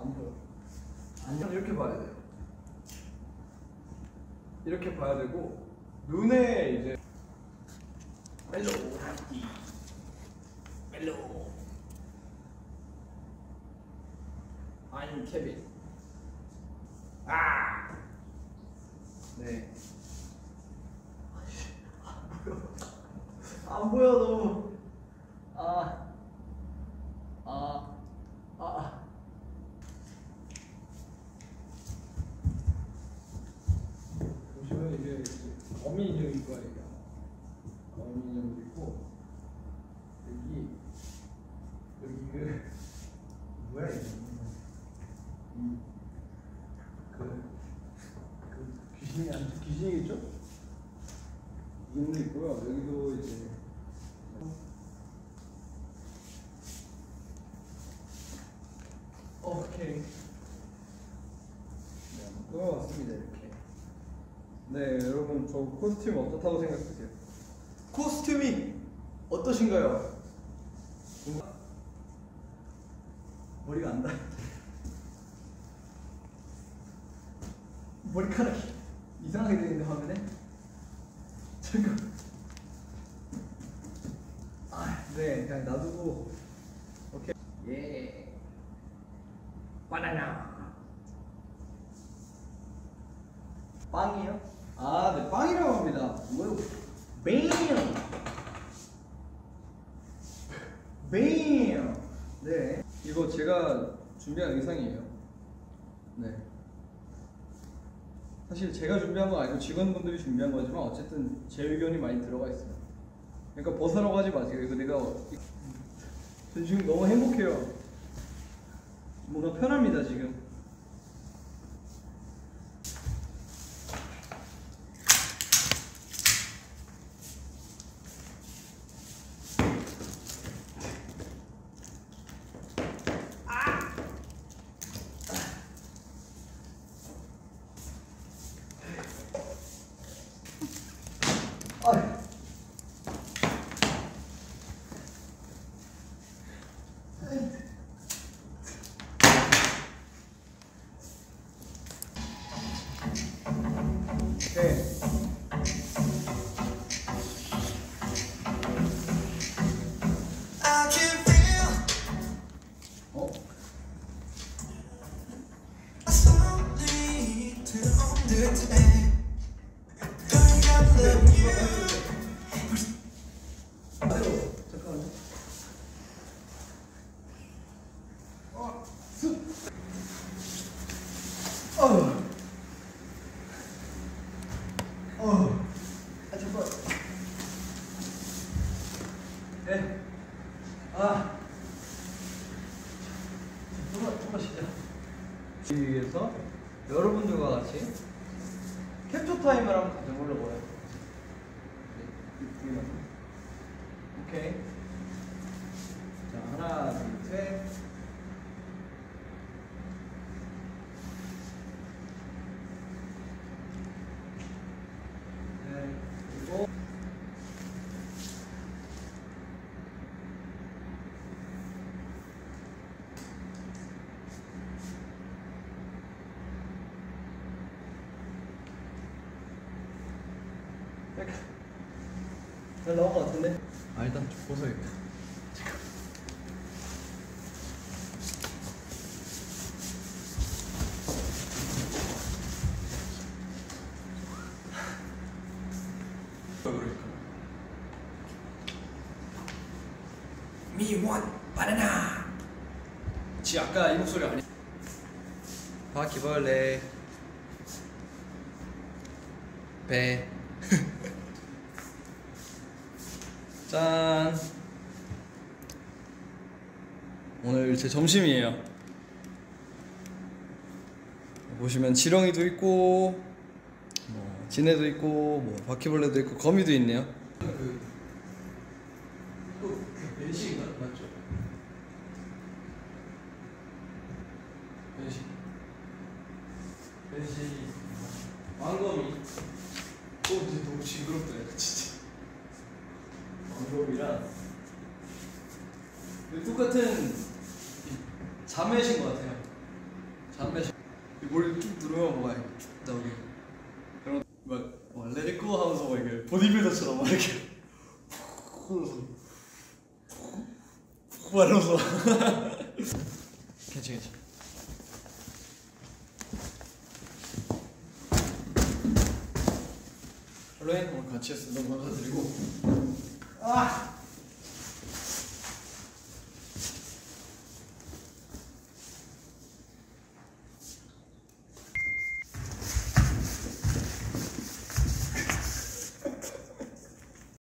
안 보여. 안녕 이렇게 봐야 돼요. 이렇게 봐야 되고 눈에 이제 멜로 하기 멜로 I'm 케빈 아 네. 안 보여. 안 보여 너무. 아. 아. 아. 보시면 이게 어미 인형일 거예요. 인형도 있고 여기 여기 그 뭐야 이거? 이 그, 그 귀신이 안 귀신이겠죠? 이놈도 있고요. 여기도 이제 오케이. 네, 한번 꾸며봤습니다 이렇게. 네, 여러분 저 코스튬 어떻다고 생각하세요? 코스튬이 어떠신가요? 머리가 안 닿아. 머리카락이 이상하게 되는데 화면에. 잠깐. 아, 네, 그냥 놔두고. 오케이. 예. 바나나. 빵이요? 아, 네, 빵이라고 합니다. 뭐요? 뱀. 뱀. 네. 이거 제가 준비한 의상이에요. 네. 사실 제가 준비한 건 아니고 직원분들이 준비한 거지만 어쨌든 제 의견이 많이 들어가 있어요. 그러니까 벗으라고 하지 마세요. 이거 내가 어- 전 지금 너무 행복해요. 뭔가 편합니다 지금. 쉬자. 위해서 여러분들과 같이 캡처 타임을 한번 가져보려고요. 네, 여기만. 오케이. 자, 하나, 둘, 셋. 네, 그리고 약간 잘 나온 것 같은데? 아 일단 좀 벗어야겠다 Me want banana. 지 아까 이 목소리 아니 바퀴벌레 배 짠. 오늘 제 점심이에요. 보시면 지렁이도 있고, 뭐 지네도 있고, 뭐 바퀴벌레도 있고, 거미도 있네요. 그, 그. 벤시. 왕거미. 어, 근데 너무 징그럽다, 진짜. 방법이랑 똑같은 이 자매신 것 같아요. 담배 이볼쭉 누르면 막 나오게. 그런 막막 레디코 하면서 막 이렇게 보디빌더처럼 막 이렇게 푹푹 이러면서. 괜찮 괜찮 플레인 오늘 같이 했어. 너무 감사드리고 아